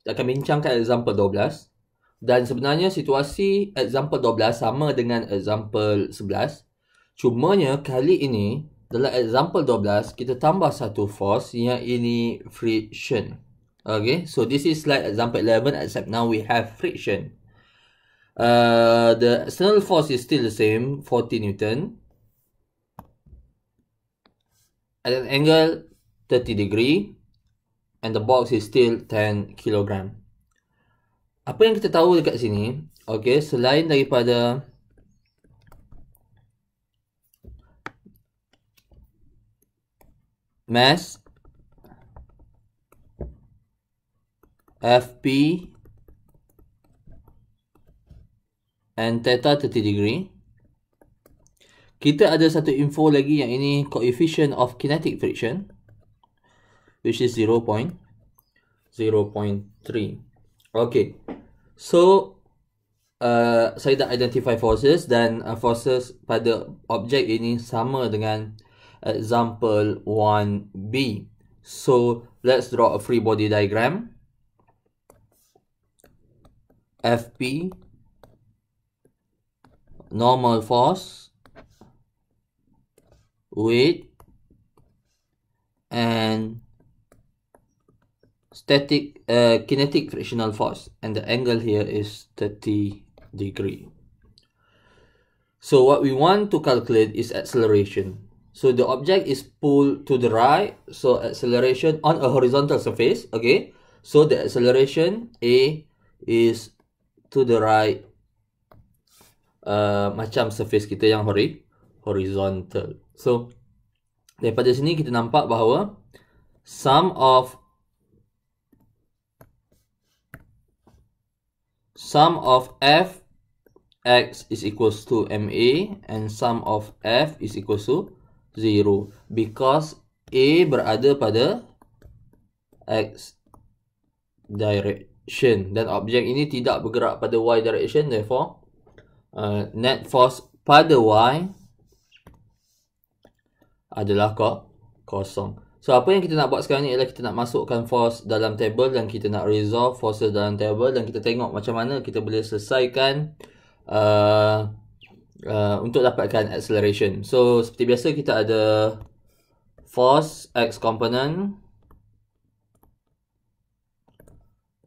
Kita akan bincangkan example 12. Dan sebenarnya situasi example 12 sama dengan example 11. Cumanya kali ini dalam example 12 kita tambah satu force yang ini friction. Okay, so this is like example 11 except now we have friction. Uh, the external force is still the same, 40 Newton. At an angle 30 degree. And the box is still 10 kilogram. Apa yang kita tahu dekat sini, okay, selain daripada mass FP and theta 30 degree. Kita ada satu info lagi yang ini coefficient of kinetic friction which is 0.0.3. Okay. So uh, saya dah identify forces dan uh, forces pada objek ini sama dengan example 1B. So let's draw a free body diagram. FP normal force weight and static uh, kinetic frictional force and the angle here is 30 degree. So what we want to calculate is acceleration. So the object is pulled to the right so acceleration on a horizontal surface okay? So the acceleration a is to the right uh, macam surface kita yang hori horizontal. So daripada sini kita nampak bahawa sum of sum of f x is equals to ma and sum of f is equals to 0 because a berada pada x direct direction dan objek ini tidak bergerak pada y direction therefore uh, net force pada y adalah ko kosong. So apa yang kita nak buat sekarang ni ialah kita nak masukkan force dalam table dan kita nak resolve force dalam table dan kita tengok macam mana kita boleh selesaikan uh, uh, untuk dapatkan acceleration. So seperti biasa kita ada force x component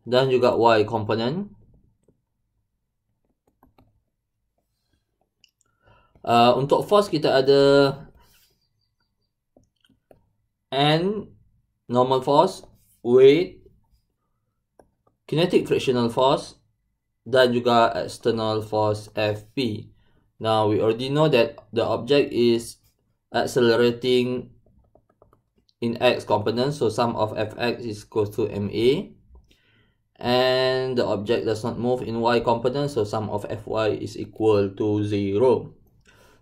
dan juga y component. Uh, untuk force kita ada n normal force, weight, kinetic frictional force dan juga external force Fp. Now we already know that the object is accelerating in x component so sum of fx is equal to ma and the object does not move in y component so sum of fy is equal to 0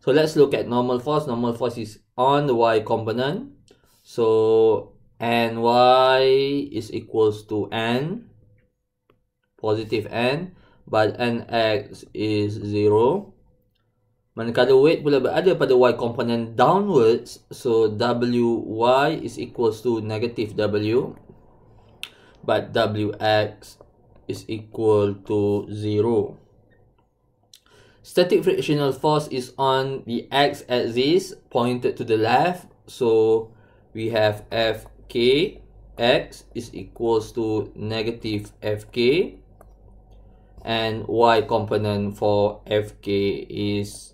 so let's look at normal force. Normal force is on the y component so ny is equals to n positive n but nx is 0 manakala weight pula berada pada y component downwards so wy is equals to negative w but Wx is equal to 0. Static frictional force is on the x-axis pointed to the left. So we have Fk x is equals to negative Fk and y component for Fk is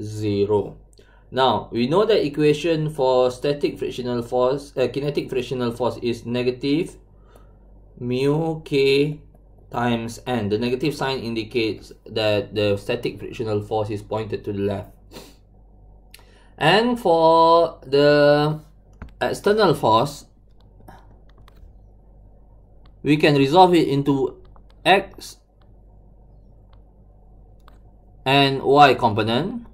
0. Now, we know the equation for static frictional force, uh, kinetic frictional force is negative mu k times n. The negative sign indicates that the static frictional force is pointed to the left. And for the external force, we can resolve it into x and y component.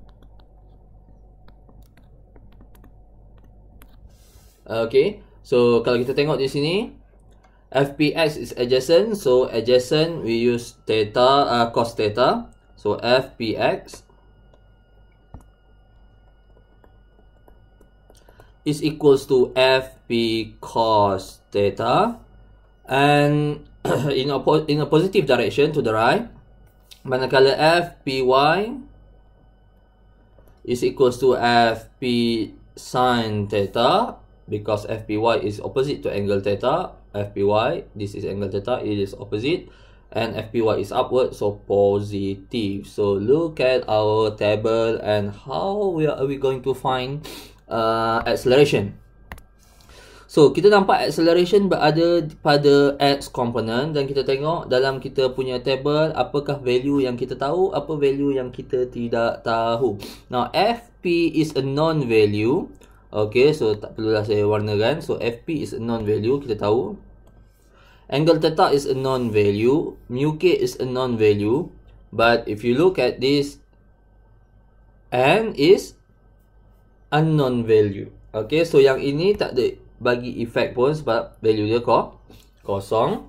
Okay, so kalau kita tengok di sini, fpx is adjacent, so adjacent we use theta, uh, cos theta. So fpx is equals to fp cos theta. And in a, in a positive direction to the right manakala fpy is equals to fp sine theta because fpy is opposite to angle theta. Fpy this is angle theta it is opposite. And fpy is upward so positive. So look at our table and how we are, are we going to find uh, acceleration So, kita nampak acceleration berada pada X component dan kita tengok dalam kita punya table apakah value yang kita tahu, apa value yang kita tidak tahu. Now, FP is a non-value. Okay, so tak perlulah saya warnakan. So, FP is a non-value, kita tahu. Angle theta is a non-value. Mu K is a non-value. But if you look at this, N is unknown value. Okay, so yang ini tak ada bagi efek pun sebab value dia kok kosong.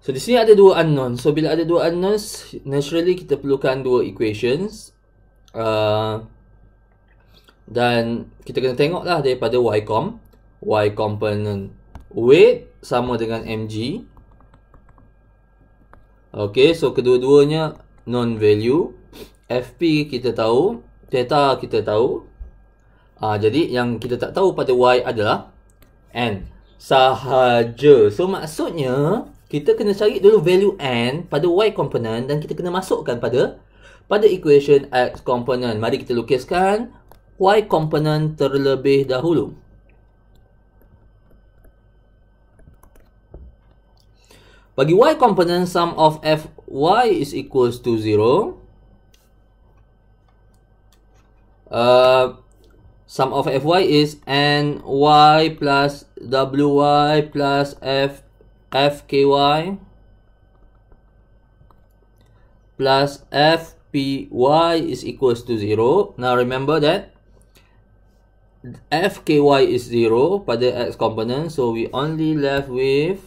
So di sini ada dua unknown. So bila ada dua unknowns, naturally kita perlukan dua equations. Uh, dan kita kena tengok lah daripada y com y component weight sama dengan mg. Okay, so kedua-duanya non value. FP kita tahu, theta kita tahu, Ha, jadi yang kita tak tahu pada Y adalah N sahaja. So maksudnya kita kena cari dulu value N pada Y component dan kita kena masukkan pada pada equation X component. Mari kita lukiskan Y component terlebih dahulu. Bagi Y component, sum of Fy is equals to 0. Uh, sum of fy is ny plus wy plus f fky plus fpy is equals to 0. Now remember that fky is 0 pada x component. So we only left with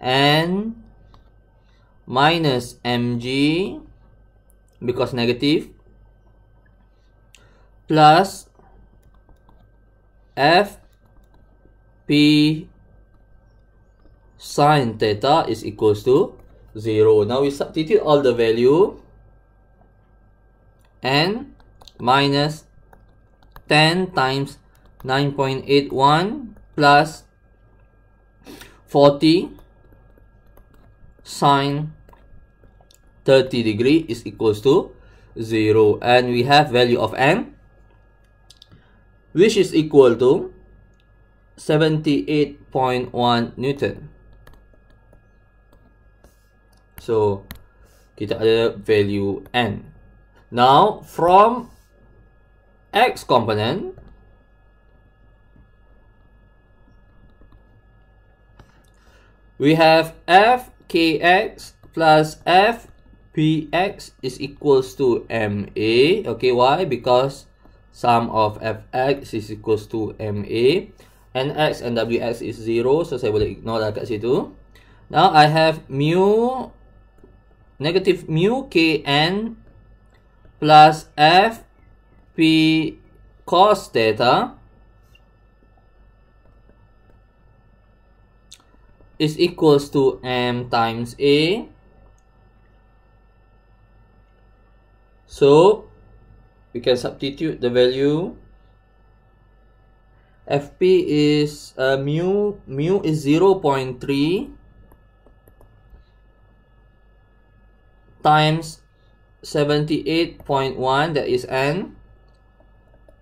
n minus mg because negative plus f p sine theta is equals to 0. Now we substitute all the value n minus 10 times 9.81 plus 40 sine 30 degree is equals to 0 and we have value of n which is equal to 78.1 Newton. So, kita ada value N. Now, from X component, we have Fkx plus Fpx is equals to MA. Okay, why? Because sum of fx is equals to ma nx and wx is 0 so saya boleh ignore lah kat situ. Now i have mu negative mu kn plus f p cos theta is equals to m times a. So we can substitute the value. Fp is uh, mu mu is 0.3 times 78.1 that is n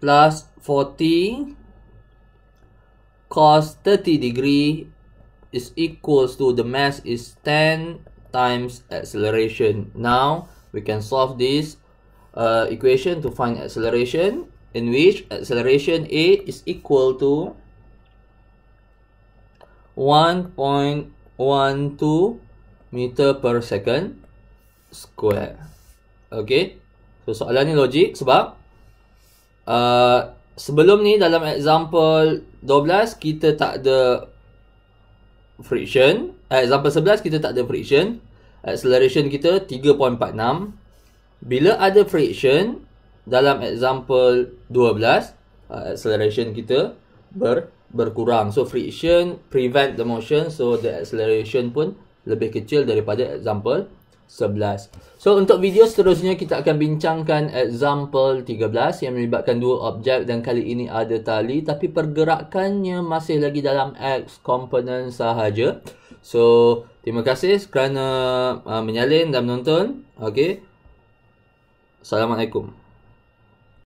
plus 40 cos 30 degree is equals to the mass is 10 times acceleration. Now we can solve this uh, equation to find acceleration in which acceleration A is equal to 1.12 meter per second square. Okay. So soalan ni logik sebab uh, sebelum ni dalam example 12 kita tak ada friction. Uh, example 11 kita tak ada friction. Acceleration kita 3.46 bila ada friction dalam example 12 uh, acceleration kita ber berkurang. So friction prevent the motion so the acceleration pun lebih kecil daripada example 11. So untuk video seterusnya kita akan bincangkan example 13 yang melibatkan dua objek dan kali ini ada tali tapi pergerakannya masih lagi dalam X component sahaja. So terima kasih kerana uh, menyalin dan menonton. Okay. Assalamualaikum.